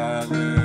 Father.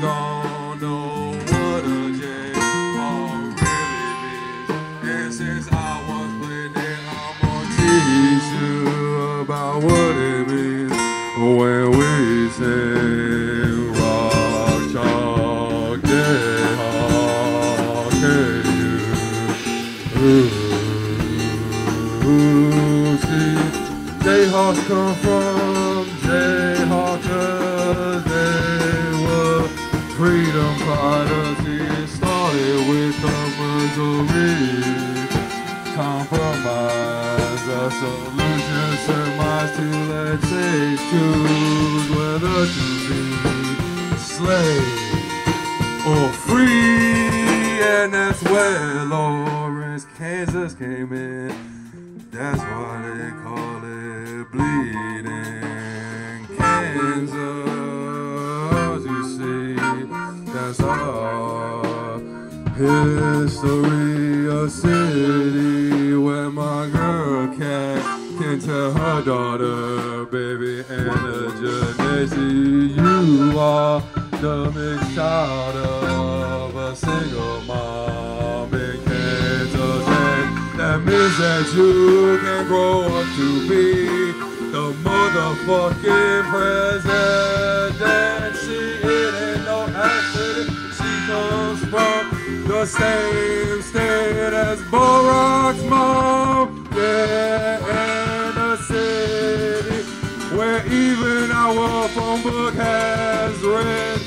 Know what really means. And since I was playing it, I'm gonna teach you about what it means when we rock you. See, come from choose whether to be slave or free. And that's where Lawrence, Kansas came in. That's why they call it bleeding Kansas. You see, that's our history, a city where my girl cat tell her daughter, baby, Anna Janesi, you are the mixed child of a single mom in Kansas, and that means that you can grow up to be the motherfucking president. She it ain't no accident. She comes from the same state as Barack's mom. Where even our phone book has read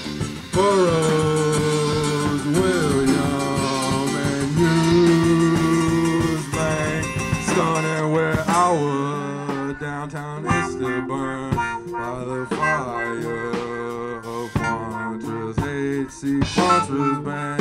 Burroughs, William, and Hughes Bank. Stunning where our downtown is still burned by the fire of Montrose H.C. Montrose Band.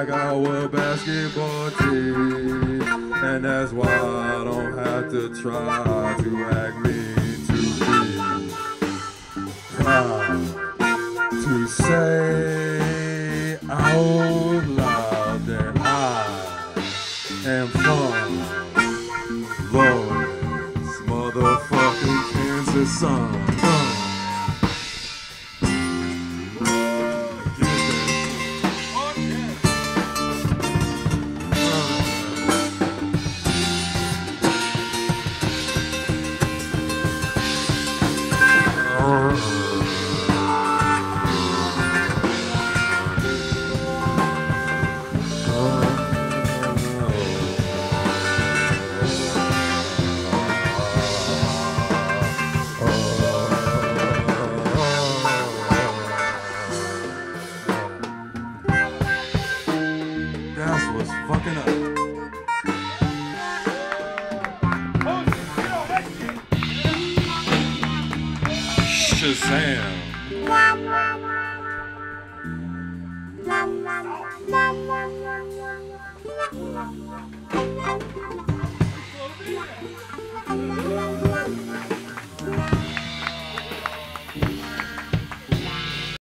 Like our basketball team, and that's why I don't have to try to act mean to be proud to say out loud that I am from Lawrence, motherfucking Kansas son. Música Shazam.